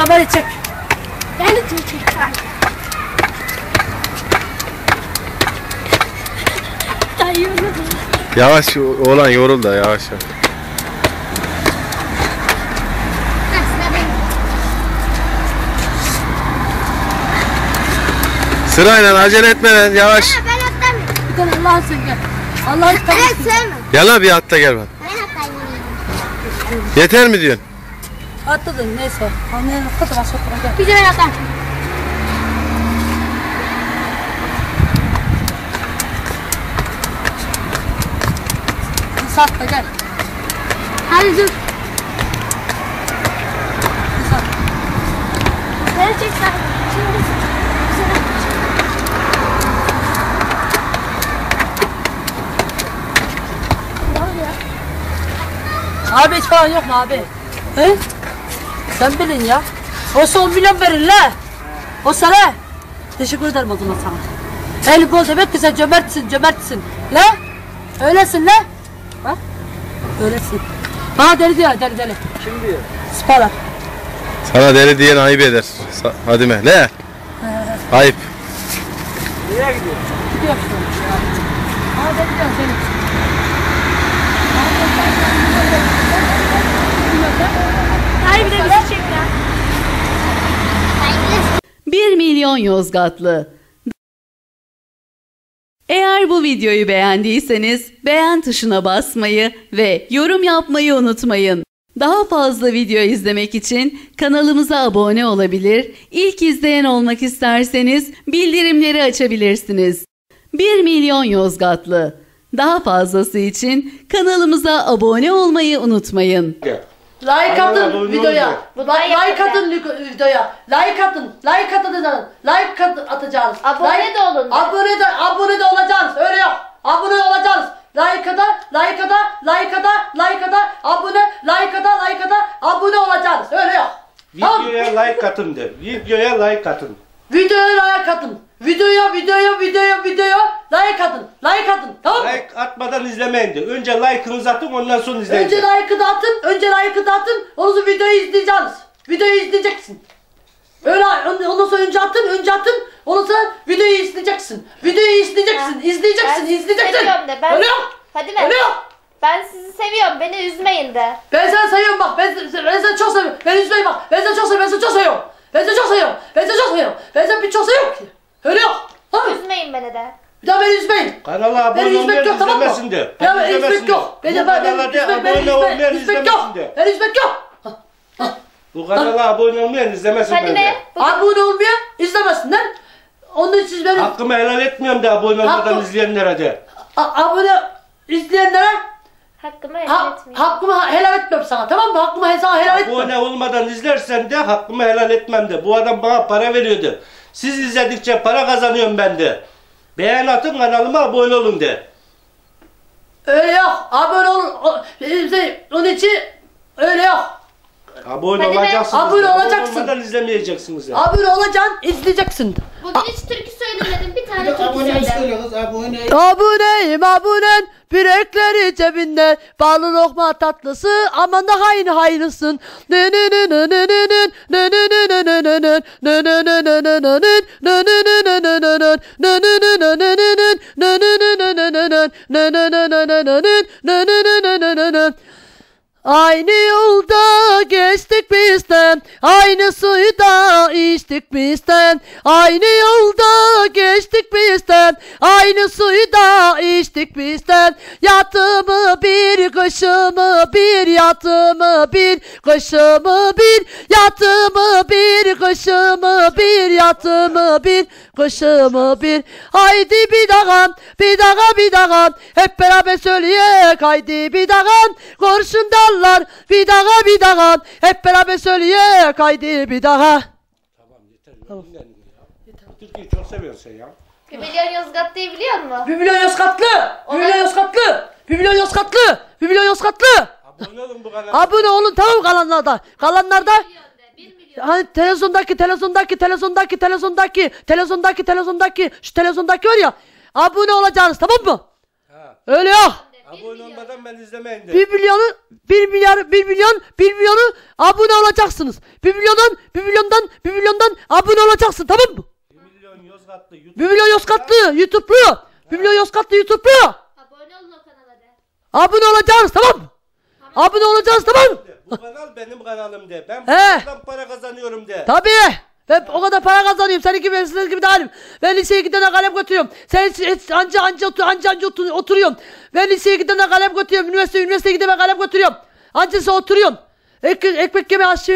Sabahı çek. Ben de. Dayı Yavaş oğlan yorul da yavaş yavaş. Sırayla acele etmeden yavaş. Ben atlamıyorum. Bir tane Allah'ın sen gel. Allah'ın Ben tamam. sevmem. Gel abi atla gel bak. Ben atlayayım. Yeter mi diyorsun? Atladın neyse. Anlayan atladı başka tarafa gel. Bir ben atlarım. İsa atla gel. Hadi dur. Abi hiç falan yok mu abi? He? Sen bilin ya. O son milyon verin la. O sana. Teşekkür ederim o zaman sana. El bol demek ki sen cömertsin, cömertsin. La? Öylesin la. Bak. Öylesin. Bana deli diyor, deli deli. Kim diyor? Spalar. Sana deli diyen ayıp eder. Sa- Hadi me. Ne? Ayıp. Nereye gidiyor? Gidiyor. Bana deli diyor seni. Hayır bir de bizi çek ya. Hayır. 1 milyon Yozgatlı. Eğer bu videoyu beğendiyseniz beğen tuşuna basmayı ve yorum yapmayı unutmayın. Daha fazla video izlemek için kanalımıza abone olabilir, ilk izleyen olmak isterseniz bildirimleri açabilirsiniz. 1 milyon Yozgatlı. Daha fazlası için kanalımıza abone olmayı unutmayın. Like atın videoya. Like, atın videoya. Like atın. Like atın. Like at- atacağız. Abone Like- de olun. Abone de abone de olacaksınız. Öyle yok. Abone olacaksınız. Like da, like da, like da, like da, abone, like da, like da, abone olacaksınız. Öyle yok. Tamam. Videoya like atın de. Videoya like atın. Videoya like atın. Videoya, videoya, videoya, videoya like atın. Like atın. Tamam mı? Like atmadan izlemeyin de. Önce like'ınızı atın ondan sonra izleyin. Önce like'ı da atın, önce like'ı da atın, ondan sonra videoyu izleyeceksiniz. Videoyu izleyeceksin. Öyle on- ondan sonra önce atın, önce atın, ondan sonra videoyu izleyeceksin. Videoyu izleyeceksin, Ha. izleyeceksin, Ben izleyeceksin. seviyorum de, ben- yok, Hadi be. öyle yok. Ben sizi seviyorum. Beni üzmeyin de. Ben seni seviyorum bak, ben, ben, ben seni çok seviyorum. Ben üzmeyin bak, ben seni çok seviyorum, ben seni çok seviyorum. Ben seni çok seviyorum, ben seni çok seviyorum. Ben seni bir çok seviyorum ki. Öyle yok. Üzmeyin beni de. Bir daha beni üzmeyin. Kanala abone Beni üzmek olmayan yok tamam mı? izlemesin de. Ya Hadi ben izlemesin üzmek yok. Beni beni abone üzmek, olmayan izlemesin de. Ben üzmek yok. Bu kanala abone olmayan izlemesin Hadi beni be. de. Bu- Abone olmayan izlemesinler. Onun için siz benim Hakkımı helal etmiyorum de abone olmadan Hakkım- izleyenlere de. a- abone izleyenlere Hakkımı ha, helal etmeyin. hakkımı helal etmem sana tamam mı? Hakkımı sana helal etmem. Abone olmadan izlersen de hakkımı helal etmem de. Bu adam bana para veriyordu. Siz izledikçe para kazanıyorum ben de. Beğen atın kanalıma abone olun de. Öyle yok. Abone ol. o- şey, onun için öyle yok. Abone Hadi be. olacaksınız. Abone de. olacaksın. olmadan izlemeyeceksiniz. de. Abone olacaksın, izleyeceksin. Bugün hiç türkü söylemedim. Bir tane türkü Abone söyle. söylüyoruz abone. Aboneyim abonen Bilekleri cebinde Bağlı lokma tatlısı Aman da hain hayrısın Aynı yolda geçtik bizden Aynı suyu da içtik bizden Aynı yolda geçtik bizden. Aynı suyu da içtik bizden Yatımı bir kışımı bir Yatımı bir kışımı bir Yatımı bir kışımı bir Yatımı bir kışımı bir. Haydi bir daha bir daha bir daha Hep beraber söyleyek. Haydi bir daha Kurşun dallar bir daha bir daha Hep beraber söyleyek haydi bir daha Tamam yeter. Dinlenin ya. Türkiye'yi çok seviyorsun sen ya. Bir milyon Yozgatlı'yı biliyor musun? Bir milyon Yozgatlı Bir milyon Yozgatlı Bir milyon Yozgatlı Bir milyon Yozgatlı Abone olun bu kanala. Abone olun tamam kalanlarda Kalanlarda Hani televizyondaki televizyondaki televizyondaki televizyondaki televizyondaki televizyondaki şu televizyondaki var ya abone olacaksınız tamam mı? Ha. Öyle yok. Abone olmadan ben izlemeyin de. Bir milyonu 1 milyar 1 milyon 1 milyonu abone olacaksınız. 1 milyondan 1 milyondan 1 milyondan abone olacaksın tamam mı? Milyon Yozgatlı YouTube. 1 milyon Yozgatlı YouTube'lu. 1 milyon Yozgatlı YouTube'lu. Abone olun o kanala de. Abone olacağız tamam mı? Abone olacağız tamam mı? Bu kanal benim kanalım de. Ben He. buradan para kazanıyorum de. Tabii. Ben o kadar para kazanıyorum. Senin gibi, senin gibi değilim. Ben liseye gidene kalem götürüyorum. Sen hiç- hiç anca anca, otur, anca, anca otur, oturuyorsun. Ben liseye gidene kalem götürüyorum. Üniversite, üniversiteye gidene kalem götürüyorum. Anca sen oturuyorsun. Ek, ekmek yeme, aş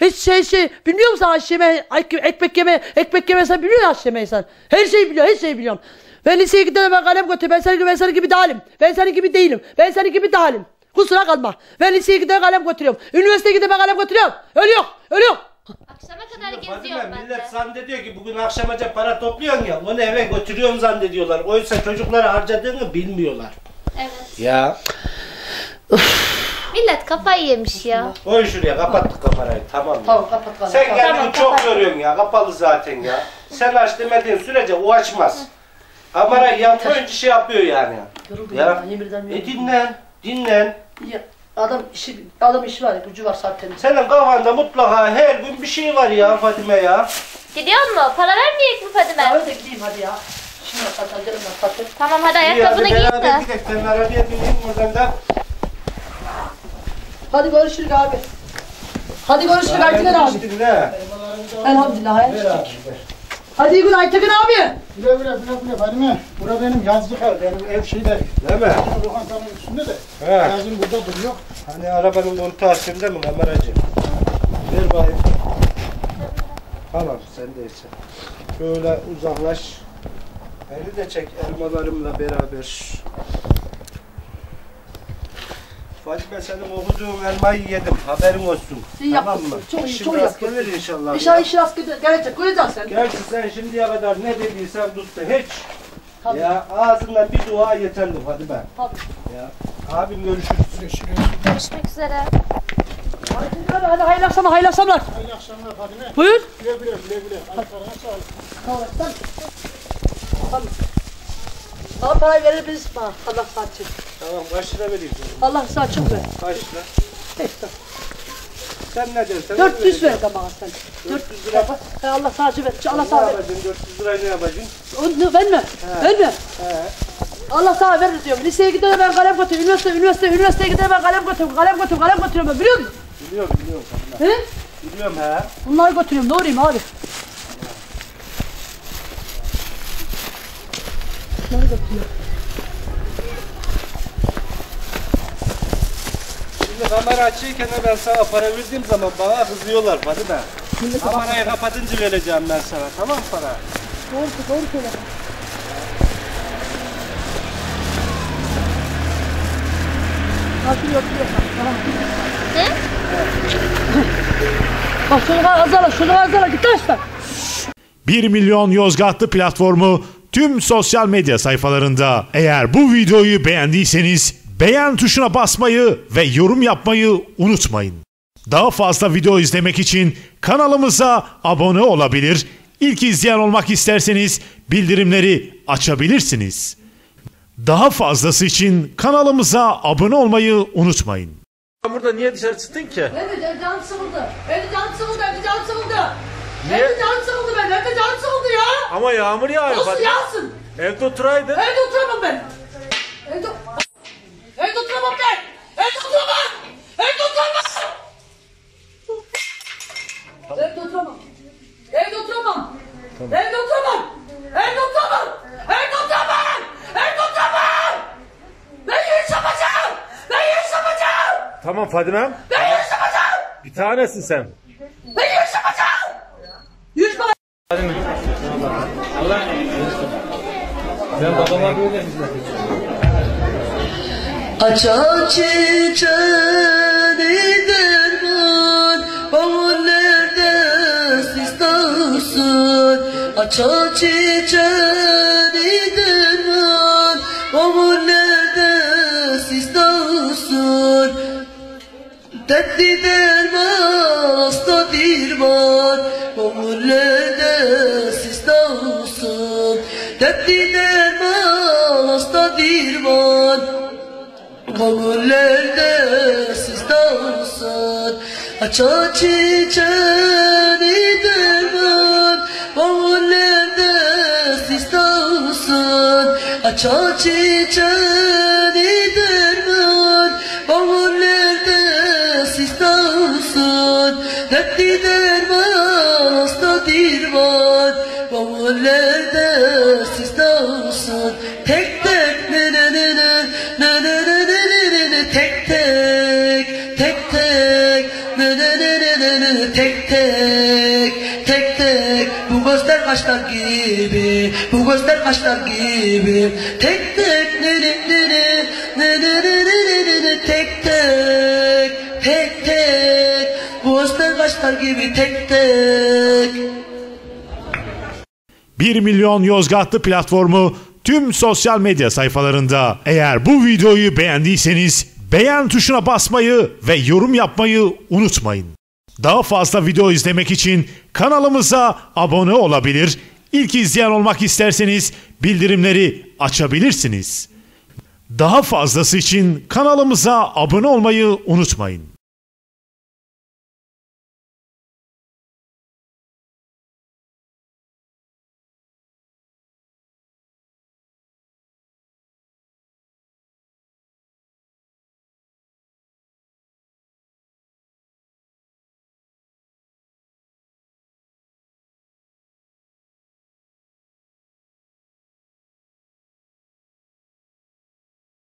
hiç şey şey. Bilmiyor musun aş yeme, ek- ekmek yeme, ekmek yeme sen biliyor musun aş sen? Her şeyi biliyor, her şeyi biliyorsun. Ben liseye gidene ben kalem götürüyorum. Ben senin ben senin gibi değilim. Ben senin gibi değilim. Ben senin gibi değilim. Kusura kalma. Ben liseye gidene kalem götürüyorum. Üniversiteye gidene kalem götürüyorum. Ölüyor, ölüyor. Akşama kadar Fadime geziyorum ben millet de. zannediyor ki bugün akşamaca para topluyorsun ya onu eve götürüyorum zannediyorlar. Oysa çocuklara harcadığını bilmiyorlar. Evet. Ya. Millet kafayı yemiş ya. Koy şuraya kapattık kamerayı tamam mı? Tamam kapat kapat. Sen kendini Tamam, çok kapat. görüyorsun ya kapalı zaten ya. Sen aç demediğin sürece o açmaz. Kamerayı yapmayınca şey yapıyor yani. Yoruldum Ya. ya. E yoruldum. dinlen, dinlen. Ya, Adam işi adam işi var ya gücü var zaten. Senin kafanda mutlaka her gün bir şey var ya Fatime ya. Gidiyor mu? Para vermeyecek mi Ben Fadime? de gideyim hadi ya. Şimdi zaten canım ben zaten. Tamam hadi ayakkabını hadi giy beraber de. gidelim. Ben arabaya bineyim buradan da. Hadi görüşürüz abi. Hadi görüşürüz Aytekin abi. Elhamdülillah hayırlısı. Hadi iyi gün Aytekin abi. Güle güle güle güle Fadime. Bura benim yazlık ev, benim ev şeyde. Değil mi? Lokantanın üstünde de. He. Yazın burada duruyor. Hani arabanın kontağı sende mi kameracı? Ver bakayım. Tamam sendeyse. Şöyle uzaklaş. Beni de çek elmalarımla beraber. Fatime senin okuduğun elmayı yedim. Haberin olsun. İyi tamam mı? Çok iyi, çok iyi yapmışsın. gelir inşallah. İnşallah işi rast gelecek. Göreceksin sen. Gerçi sen şimdiye kadar ne dediysen tuttu hiç. Tabii. Ya ağzından bir dua yeterli Fatime. Tabii. Ya. Abim görüşürüz. Görüşmek üzere. Abi hadi hayırlı akşamlar hayırlı akşamlar. Hayırlı akşamlar Fadime. Buyur. Güle güle güle güle. Ayaklarına sağlık. Tamam sen. Tamam. Bana parayı verir misin bana? Allah sağ olsun. Tamam kaç lira vereyim Allah sağ olsun ver. Kaç lira? Sen ne dersen 400 ver de bana sen. 400 lira. He, Allah sağ ver. Allah Ne sağ ver. yapacaksın? 400 lirayı ne yapacaksın? Onu verme. Verme. He. Allah sana verir diyorum. Liseye gidene ben kalem götürüyorum. Üniversite, üniversite, üniversiteye gidene ben kalem götürüyorum. Kalem götürüyorum, kalem götürüyorum ben biliyor musun? Biliyorum biliyorum. Fatime. He? Biliyorum he. Bunları götürüyorum. Doğruyum abi. Bunları götürüyorum. Şimdi kamera açıyken ben sana para verdiğim zaman bana kızıyorlar Fatime. Kamerayı kapatınca vereceğim ben sana. Tamam mı para? Doğru, doğru söyle. Oturuyor, oturuyor. Tamam. Ne? Bak şunu azala, şunu azala. Git şuradan. 1 milyon Yozgatlı platformu tüm sosyal medya sayfalarında. Eğer bu videoyu beğendiyseniz beğen tuşuna basmayı ve yorum yapmayı unutmayın. Daha fazla video izlemek için kanalımıza abone olabilir, ilk izleyen olmak isterseniz bildirimleri açabilirsiniz. Daha fazlası için kanalımıza abone olmayı unutmayın. Burada niye dışarı çıktın ki? Evde can, can sıkıldı. Evde can sıkıldı, evde can sıkıldı. Evde can sıkıldı ben, evde can sıkıldı ya. Ama yağmur yağıyor. Nasıl yağsın? Evde oturaydın. Evde oturamam ben. Evde... Tamam Fadime'm. Ben yürüyüş yapacağım. Bir tanesin sen. Ben yürüyüş yapacağım. Yürüyüş bana. Fadime. Allah. Ben babama böyle hizmet edeceğim. Açar çiçeğini derman Bağın nerede sistahsın Açar çiçeğini derman Bağın nerede sistahsın Dertli derman hasta dirman Bağın nerede sistahsın Dertli derman hasta dirman Gönüllerde siz dansın Açan çiçeğini derman Gönüllerde siz dansın Açan çiçeğini derman Gönüllerde siz dansın Dertli derman hasta dirman Gönüllerde siz dansın Tek kaşlar gibi Bu gözler kaşlar gibi Tek tek ne ne ne ne Ne Tek tek Tek tek Bu gözler kaşlar gibi tek tek 1 milyon Yozgatlı platformu tüm sosyal medya sayfalarında. Eğer bu videoyu beğendiyseniz beğen tuşuna basmayı ve yorum yapmayı unutmayın. Daha fazla video izlemek için kanalımıza abone olabilir, ilk izleyen olmak isterseniz bildirimleri açabilirsiniz. Daha fazlası için kanalımıza abone olmayı unutmayın.